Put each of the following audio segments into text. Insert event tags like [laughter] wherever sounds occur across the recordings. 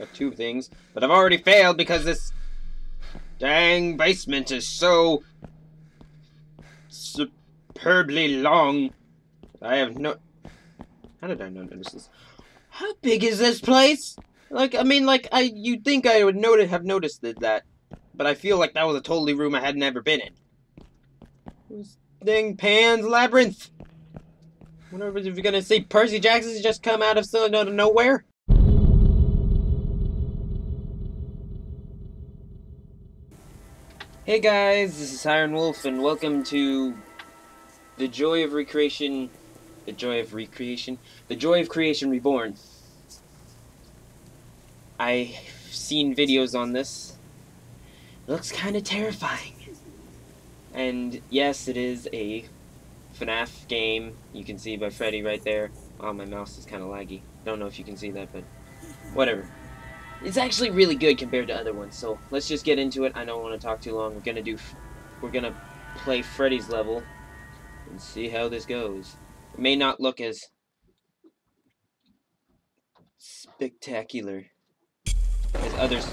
Got two things. But I've already failed because this dang basement is so superbly long. I have no... How did I not notice this? How big is this place? Like, I mean, like, I you'd think I would notice, have noticed that, but I feel like that was a totally room I had never been in. This dang Pan's Labyrinth. If you're gonna see Percy Jackson's just come out of, out of nowhere. Hey guys, this is Hiren Wolf, and welcome to the Joy of Recreation, the Joy of Recreation, the Joy of Creation Reborn. I've seen videos on this. It looks kind of terrifying. And yes, it is a FNAF game. You can see by Freddy right there. Oh, my mouse is kind of laggy. I Don't know if you can see that, but whatever. It's actually really good compared to other ones, so let's just get into it. I don't want to talk too long. We're gonna do, we're gonna play Freddy's level and see how this goes. It may not look as spectacular as others.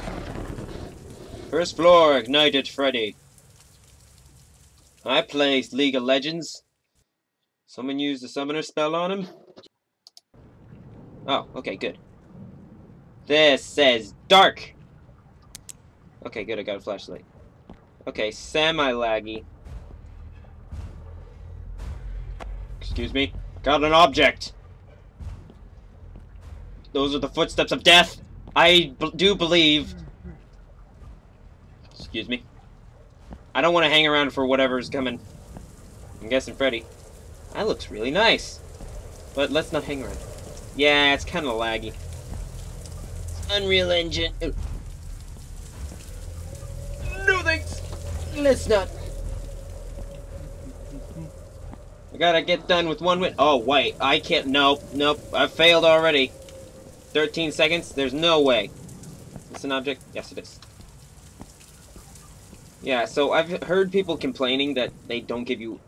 First floor, ignited Freddy. I play League of Legends. Someone used the summoner spell on him. Oh, okay, good. This says dark. Okay, good, I got a flashlight. Okay, semi-laggy. Excuse me. Got an object. Those are the footsteps of death. I do believe... Excuse me. I don't want to hang around for whatever's coming. I'm guessing Freddy. That looks really nice. But let's not hang around. Yeah, it's kind of laggy. Unreal Engine. No thanks. Let's not. I gotta get done with one win. Oh, wait. I can't. Nope. Nope. I failed already. 13 seconds? There's no way. It's an object? Yes, it is. Yeah, so I've heard people complaining that they don't give you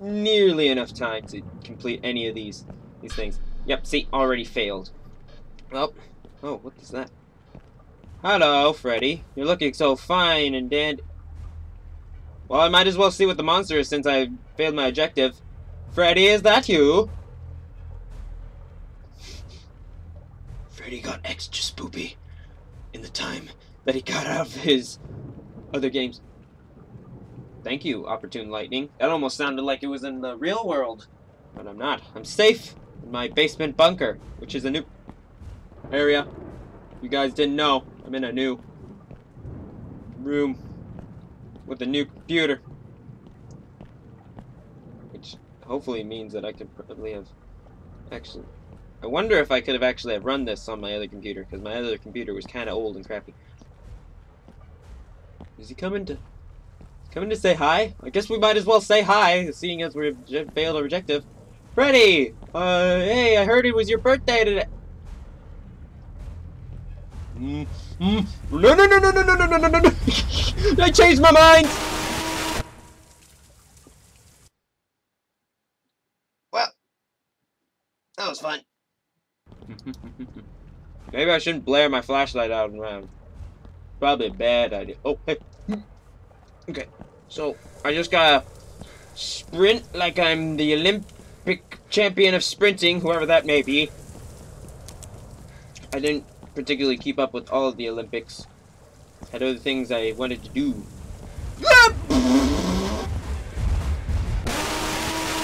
nearly enough time to complete any of these these things. Yep, see, already failed. Well, oh, what is that? Hello, Freddy. You're looking so fine and dandy. Well, I might as well see what the monster is since I failed my objective. Freddy, is that you? Freddy got extra spoopy in the time that he got out of his other games. Thank you, Opportune Lightning. That almost sounded like it was in the real world. But I'm not. I'm safe in my basement bunker, which is a new area. You guys didn't know. I'm in a new room with a new computer. Which hopefully means that I could probably have actually I wonder if I could have actually have run this on my other computer, because my other computer was kind of old and crappy. Is he coming to... Coming to say hi? I guess we might as well say hi, seeing as we've failed our objective. Freddy! Uh, hey, I heard it was your birthday today. Mm, mm. No, no, no, no, no, no, no, no, no, no, no! [laughs] I changed my mind! Well, that was fun. [laughs] Maybe I shouldn't blare my flashlight out and around. Probably a bad idea. Oh, hey. [laughs] Okay, so I just gotta sprint like I'm the Olympic champion of sprinting, whoever that may be. I didn't particularly keep up with all of the Olympics. Had other things I wanted to do.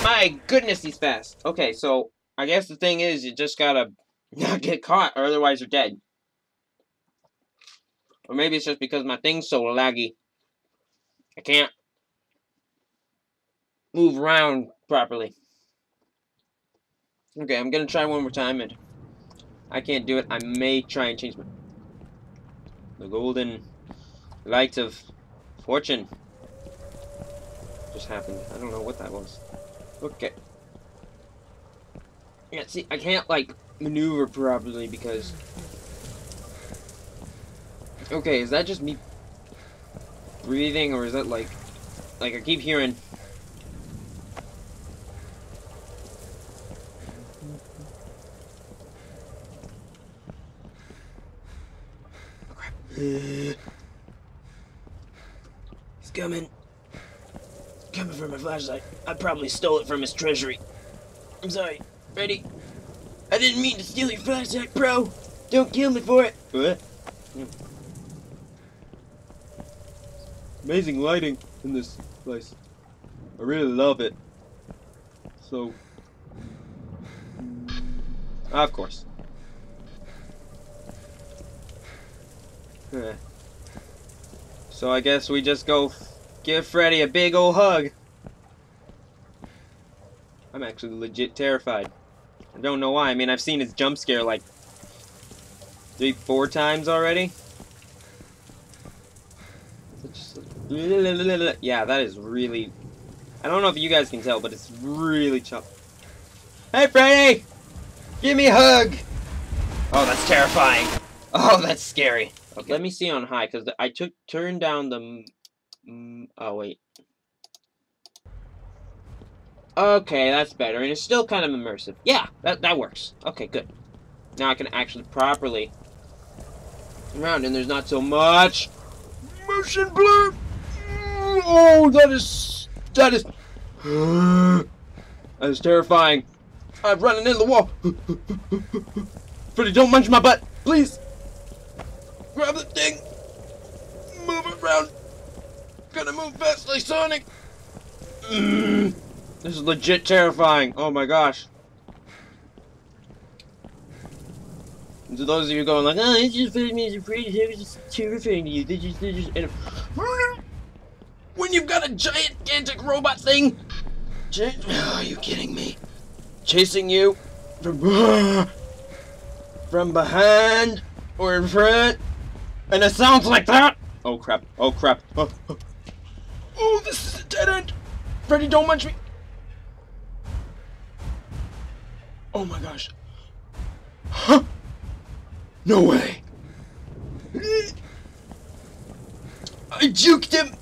My goodness, he's fast. Okay, so I guess the thing is, you just gotta [laughs] not get caught, or otherwise you're dead. Or maybe it's just because my thing's so laggy. I can't move around properly. Okay, I'm gonna try one more time, and I can't do it. I may try and change my... The golden light of fortune just happened. I don't know what that was. Okay. Yeah, see, I can't, like, maneuver properly because... Okay, is that just me breathing, or is that, like... Like, I keep hearing... He's coming. Coming for my flashlight. I probably stole it from his treasury. I'm sorry. Ready? I didn't mean to steal your flashlight, bro. Don't kill me for it. What? Amazing lighting in this place. I really love it. So, of course. [laughs] So I guess we just go give Freddy a big old hug. I'm actually legit terrified. I don't know why. I mean, I've seen his jump scare like three, four times already. [sighs] Yeah, that is really... I don't know if you guys can tell, but it's really chop. Hey, Freddy! Give me a hug! Oh, that's terrifying. Oh, that's scary. Okay. Let me see on high, because I took turned down the... Mm, oh, wait. Okay, that's better, and it's still kind of immersive. Yeah, that, that works. Okay, good. Now I can actually properly around, and there's not so much motion blur. Oh, that is that is [sighs] that is terrifying. I'm running into the wall. [laughs] Freddy, don't munch my butt, please. Grab the thing. Move it around. Gonna move fast like Sonic. Mm. This is legit terrifying. Oh my gosh. And to those of you going like, oh, it's just me afraid, it's just terrifying to you. They just, they just, and when you've got a giant, gigantic robot thing, oh, [sighs] are you kidding me? Chasing you from [sighs] from behind or in front, and it sounds like that. Oh crap! Oh crap! Oh, oh. oh this is a dead end. Freddy, don't munch me. Oh my gosh. Huh? No way. I juked him.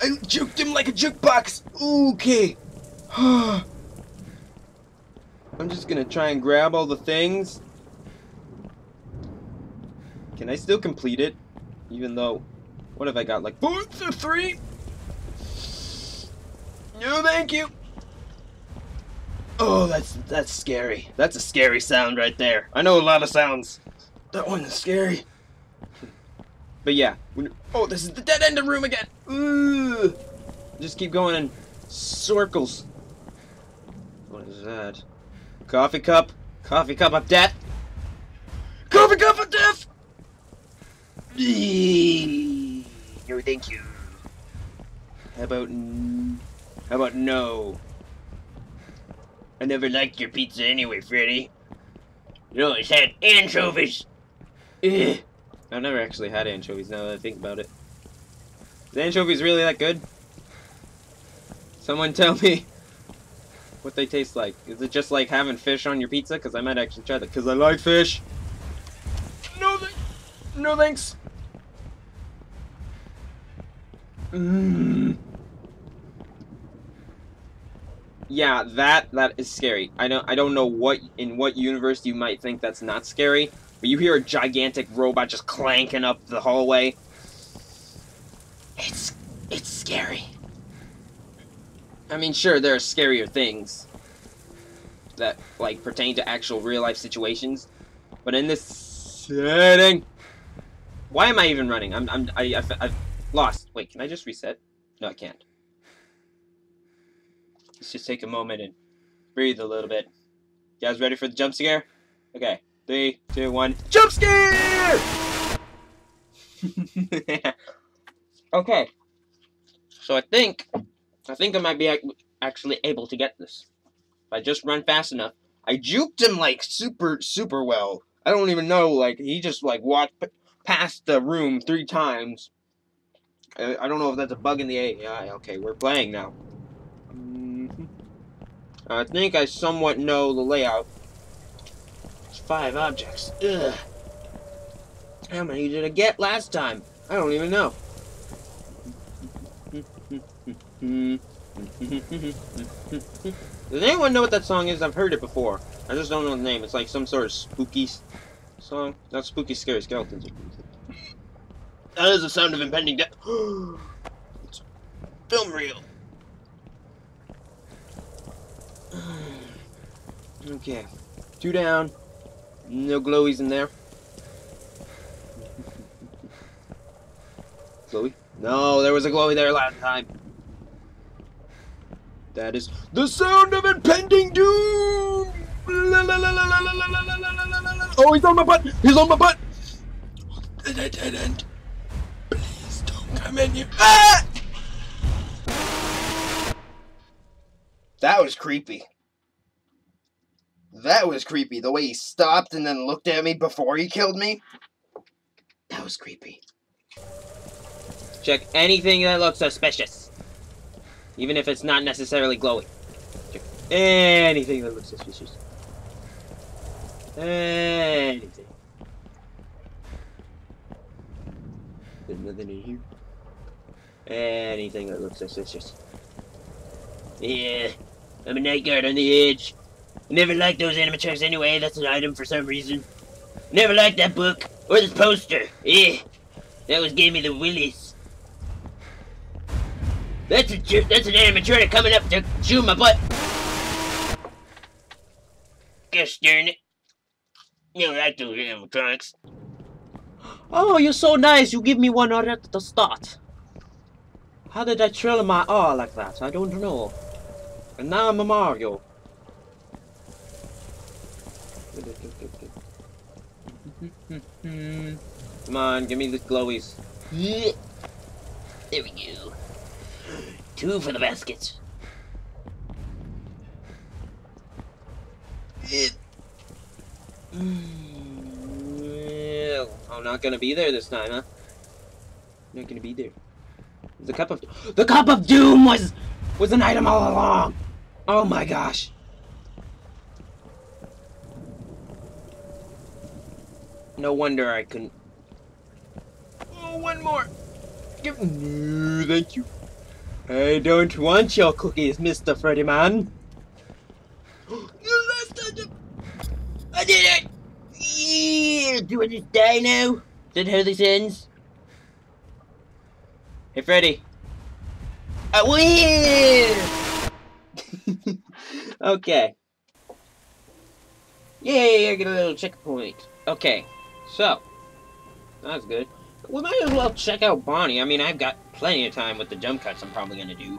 I juked him like a jukebox. Okay. [sighs] I'm just gonna try and grab all the things. Can I still complete it? Even though, what have I got? Like four or three? No, thank you. Oh, that's that's scary. That's a scary sound right there. I know a lot of sounds. That one is scary. But yeah. Oh, this is the dead end of room again. Ooh. Just keep going in circles. What is that? Coffee cup. Coffee cup of death. Coffee cup of death. No, thank you. How about how about no? I never liked your pizza anyway, Freddy. You always had anchovies. Ugh. I've never actually had anchovies now that I think about it. Is anchovies really that good? Someone tell me [laughs] what they taste like. Is it just like having fish on your pizza? Because I might actually try that. Because I like fish. No, th no thanks. Mmm yeah, that that is scary. I don't I don't know what in what universe you might think that's not scary, but you hear a gigantic robot just clanking up the hallway. It's it's scary. I mean, sure, there are scarier things that like pertain to actual real life situations, but in this setting, why am I even running? I'm I'm I, I've, I've lost. Wait, can I just reset? No, I can't. Let's just take a moment and breathe a little bit. You guys ready for the jump scare? Okay. Three, two, one. Jump scare! [laughs] okay. So I think, I think I might be actually able to get this. If I just run fast enough. I juked him like super, super well. I don't even know, like, he just like walked past the room three times. Uh, I don't know if that's a bug in the AI. Okay, we're playing now. Mm-hmm. I think I somewhat know the layout. It's five objects. Ugh. How many did I get last time? I don't even know. Does anyone know what that song is? I've heard it before. I just don't know the name. It's like some sort of spooky song. Not spooky, scary skeletons. That is the sound of impending death. it's film reel. okay. Two down. No glowies in there. glowy? No, there was a glowy there last time. That is the sound of impending doom! Oh, he's on my butt! He's on my butt! And I didn't. Please don't come in here. Ah! That was creepy. That was creepy. The way he stopped and then looked at me before he killed me. That was creepy. Check anything that looks suspicious. Even if it's not necessarily glowing. Check anything that looks suspicious. Anything. There's nothing in here. Anything that looks suspicious. Yeah, I'm a night guard on the edge. I Never liked those animatronics anyway, that's an item for some reason. Never liked that book, or this poster. Yeah, that was gave me the willies. That's a that's an animatronic coming up to chew my butt. Gosh darn it. You don't like those animatronics. Oh, you're so nice. You give me one right at the start. How did I trill my R like that? I don't know. And now I'm a Mario. Come on, give me the glowies. There we go. Two for the baskets. I'm not gonna be there this time, huh? Not gonna be there. The cup of the cup of doom was was an item all along. Oh my gosh. No wonder I couldn't. Oh, one more. Give. No, thank you. I don't want your cookies, Mr. Freddy Man. [gasps] you left it. I did it. Yeah. Do I just die now? Is that how this ends? Hey, Freddy. Uh, I win! [laughs] okay. Yay, I get a little checkpoint. Okay, so. That's good. We might as well check out Bonnie. I mean, I've got plenty of time with the jump cuts I'm probably going to do.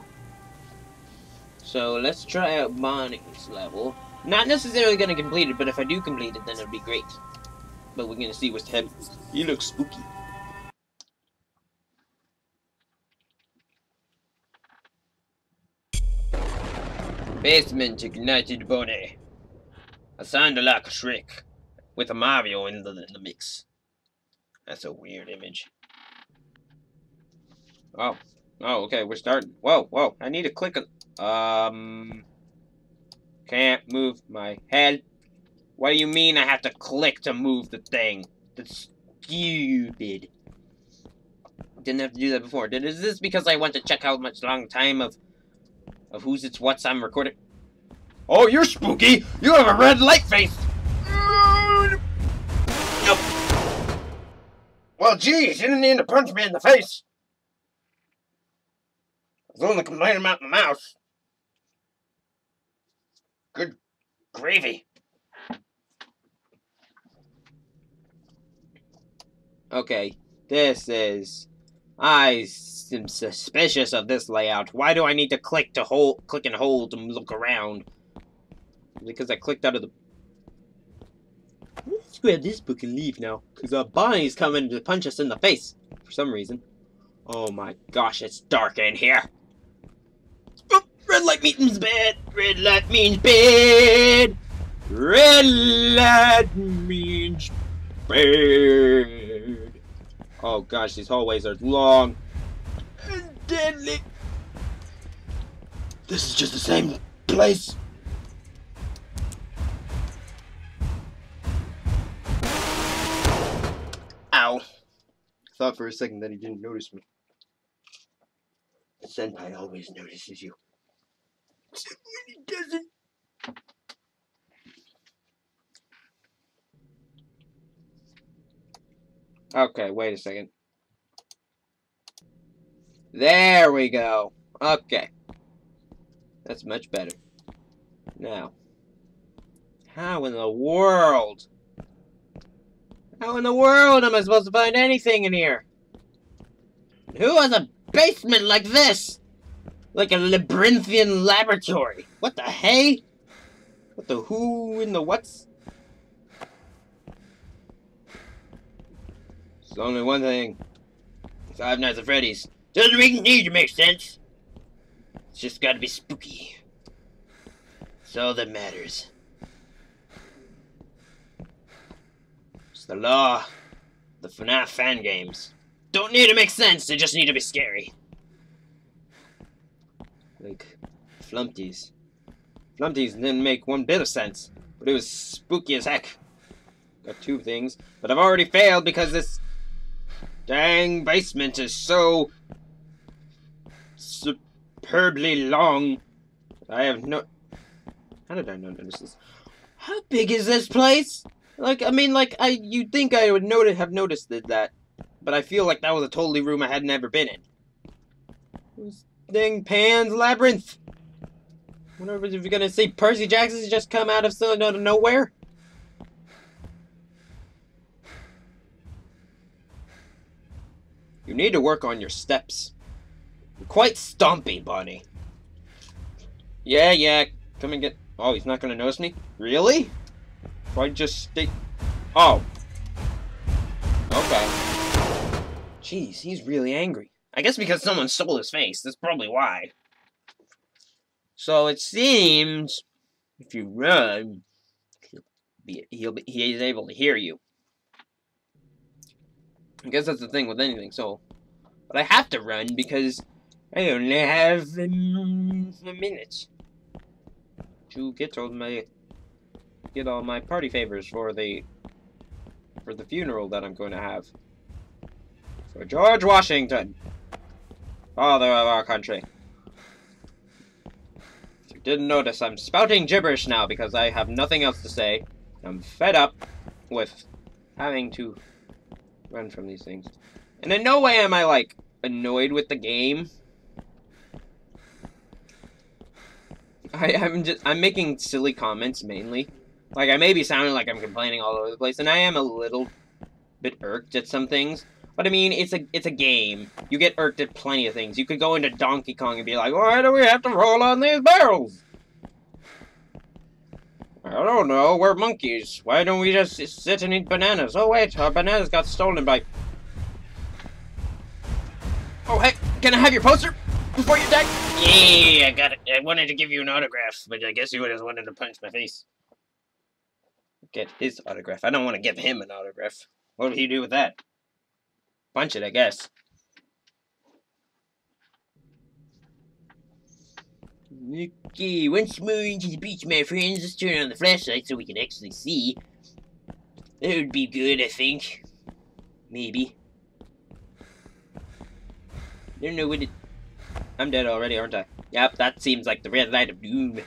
So, let's try out Bonnie's level. Not necessarily going to complete it, but if I do complete it, then it'll be great. But we're going to see what's him. He looks spooky. Basement ignited Bonnie. A sound like a Shrek, with a Mario in the, in the mix. That's a weird image. Oh. Oh, okay, we're starting. Whoa, whoa, I need to click it. Um... Can't move my head. What do you mean I have to click to move the thing? That's stupid. Didn't have to do that before. Did is this because I want to check how much long time of of who's it's what's I'm recording. Oh, you're spooky! You have a red light face! Well, geez, you didn't need to punch me in the face. I was only complaining about the mouse. Good gravy. Okay, this is I am suspicious of this layout. Why do I need to click to hold, click and hold to look around? Because I clicked out of the... Let's grab this book and leave now. Because uh, Bonnie's coming to punch us in the face. For some reason. Oh my gosh, it's dark in here. Oh, red light means bad. Red light means bad. Red light means bad. Oh gosh, these hallways are long and deadly. This is just the same place. Ow. Thought for a second that he didn't notice me. Senpai always notices you. Except when he doesn't. Okay, wait a second. There we go. Okay. That's much better. Now. How in the world? How in the world am I supposed to find anything in here? Who has a basement like this? Like a labyrinthian laboratory. What the hey? What the who in the what's? There's only one thing. Five Nights at Freddy's. Doesn't even need to make sense. It's just gotta be spooky. That's all that matters. It's the law. The FNAF fan games. Don't need to make sense, they just need to be scary. Like, Flumpties. Flumpties didn't make one bit of sense, but it was spooky as heck. Got two things, but I've already failed because this dang basement is so superbly long. I have no... How did I not notice this? How big is this place? Like, I mean, like, I you'd think I would notice, have noticed that, but I feel like that was a totally room I had never been in. This dang Pan's Labyrinth. Wonder if you're gonna see Percy Jackson's just come out of, out of nowhere. You need to work on your steps. You're quite stompy, Bonnie. Yeah, yeah. Come and get... Oh, he's not gonna notice me? Really? If I just stay... Oh. Okay. Jeez, he's really angry. I guess because someone stole his face. That's probably why. So it seems if you run, he'll be, he'll be, he's able to hear you. I guess that's the thing with anything. So, but I have to run because I only have a, minute to get all my get all my party favors for the for the funeral that I'm going to have for George Washington, father of our country. If you didn't notice, I'm spouting gibberish now because I have nothing else to say. I'm fed up with having to run from these things. And in no way am I, like, annoyed with the game. I, am just, I'm making silly comments, mainly. Like, I may be sounding like I'm complaining all over the place, and I am a little bit irked at some things. But I mean, it's a it's a game. You get irked at plenty of things. You could go into Donkey Kong and be like, why do we have to roll on these barrels? I don't know, we're monkeys. Why don't we just sit and eat bananas? Oh wait, our bananas got stolen by... Oh hey, can I have your poster before you die? Yeah, I got it. I wanted to give you an autograph, but I guess you just wanted to punch my face. Get his autograph. I don't want to give him an autograph. What would he do with that? Punch it, I guess. Okay, once more into the beach, my friends. Let's turn on the flashlight so we can actually see. That would be good, I think. Maybe. I don't know what it... I'm dead already, aren't I? Yep, that seems like the red light of doom.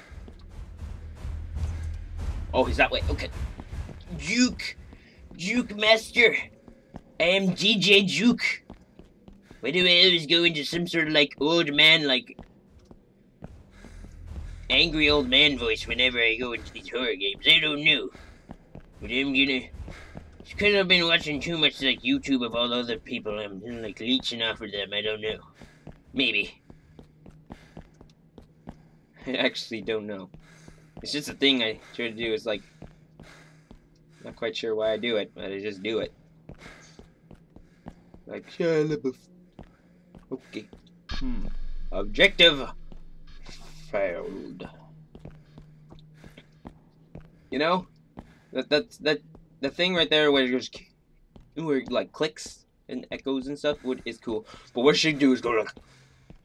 Oh, he's that way. Okay. Juke. Juke Master. I am DJ Juke. Why do I always go into some sort of like old man like angry old man voice whenever I go into these horror games. I don't know. But I'm gonna... It's because I've been watching too much, like, YouTube of all other people. I'm, like, leeching off of them. I don't know. Maybe. I actually don't know. It's just a thing I try to do. Is like... Not quite sure why I do it, but I just do it. Like, Okay. Hmm. Objective failed. You know, that that's that the thing right there where it goes, where like clicks and echoes and stuff would is cool. But what she do is go like,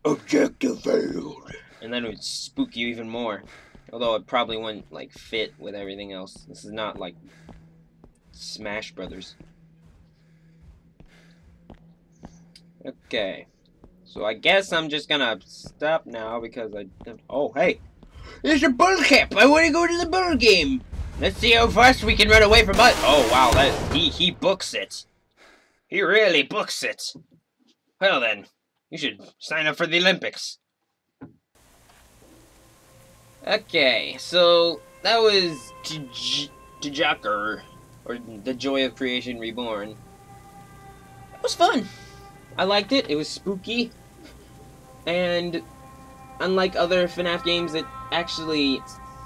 objective failed, and then it would spook you even more. Although it probably wouldn't like fit with everything else. This is not like Smash Brothers. Okay. So I guess I'm just gonna stop now because I... Oh, hey! There's a bull cap! I wanna go to the bull game! Let's see how fast we can run away from us. Oh, wow, that he, he books it. He really books it. Well then, you should sign up for the Olympics. Okay, so that was Tjaker, or The Joy of Creation Reborn. It was fun. I liked it. It was spooky. And unlike other FNAF games, it actually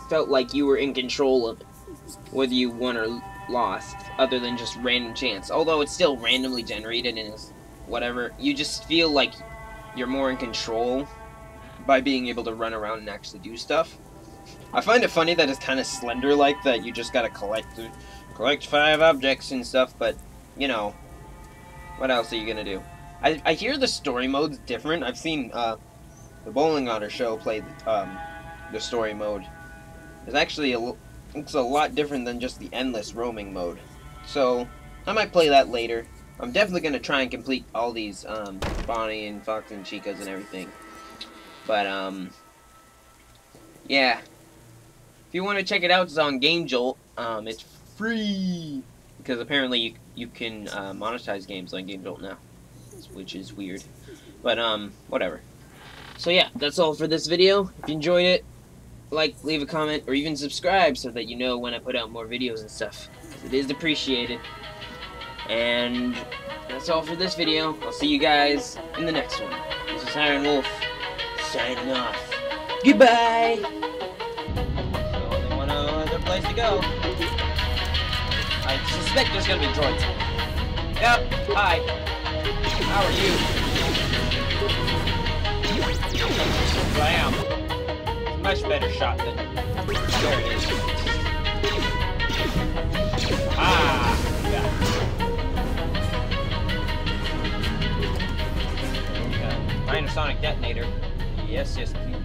felt like you were in control of whether you won or lost, other than just random chance. Although it's still randomly generated and whatever, you just feel like you're more in control by being able to run around and actually do stuff. I find it funny that it's kind of slender like that you just gotta collect collect five objects and stuff, but you know, what else are you gonna do? I, I hear the story mode's different. I've seen uh, the Bowling Otter show play um, the story mode. It's actually a, it's a lot different than just the endless roaming mode. So I might play that later. I'm definitely gonna try and complete all these um, Bonnie and Fox and Chica's and everything. But um, yeah. If you want to check it out, it's on Game Jolt. Um, it's free because apparently you you can uh, monetize games on Game Jolt now, which is weird. But um, whatever. So yeah, that's all for this video. If you enjoyed it, like, leave a comment, or even subscribe so that you know when I put out more videos and stuff. It is appreciated. And that's all for this video. I'll see you guys in the next one. This is Hiren Wolf, signing off. Goodbye! only one other place to go. I suspect there's gonna be droids. Yep, hi. How are you? Blam. Much better shot than... There it is. Ah! Yeah. Rhinosonic detonator. Yes, yes, please.